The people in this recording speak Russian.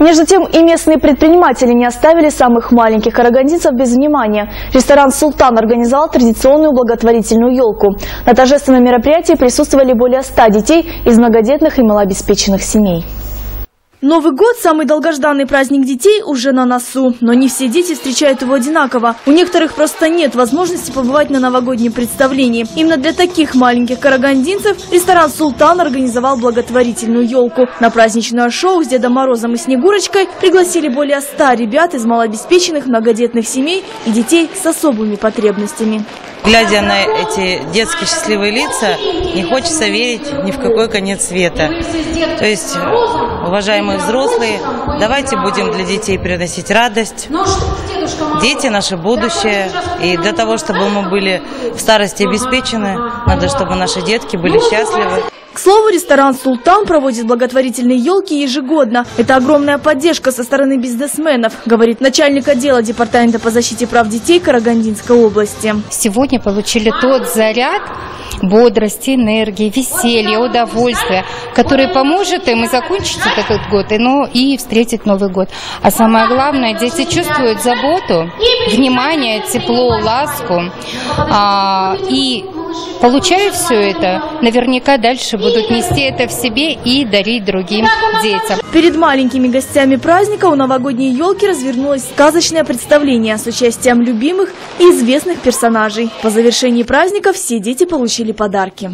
Между тем и местные предприниматели не оставили самых маленьких карагандинцев без внимания. Ресторан «Султан» организовал традиционную благотворительную елку. На торжественном мероприятии присутствовали более 100 детей из многодетных и малообеспеченных семей. Новый год – самый долгожданный праздник детей уже на носу. Но не все дети встречают его одинаково. У некоторых просто нет возможности побывать на новогоднем представлении. Именно для таких маленьких карагандинцев ресторан «Султан» организовал благотворительную елку. На праздничное шоу с Дедом Морозом и Снегурочкой пригласили более 100 ребят из малообеспеченных многодетных семей и детей с особыми потребностями. Глядя на эти детские счастливые лица, не хочется верить ни в какой конец света. То есть, уважаемые взрослые, давайте будем для детей приносить радость. Дети – наше будущее. И для того, чтобы мы были в старости обеспечены, надо, чтобы наши детки были счастливы. К слову, ресторан «Султан» проводит благотворительные елки ежегодно. Это огромная поддержка со стороны бизнесменов, говорит начальник отдела Департамента по защите прав детей Карагандинской области. Сегодня получили тот заряд бодрости, энергии, веселья, удовольствия, который поможет им и закончить этот год, и, ну, и встретить Новый год. А самое главное, дети чувствуют заботу, внимание, тепло, ласку. А, и Получая все это, наверняка дальше будут нести это в себе и дарить другим детям. Перед маленькими гостями праздника у новогодней елки развернулось сказочное представление с участием любимых и известных персонажей. По завершении праздника все дети получили подарки.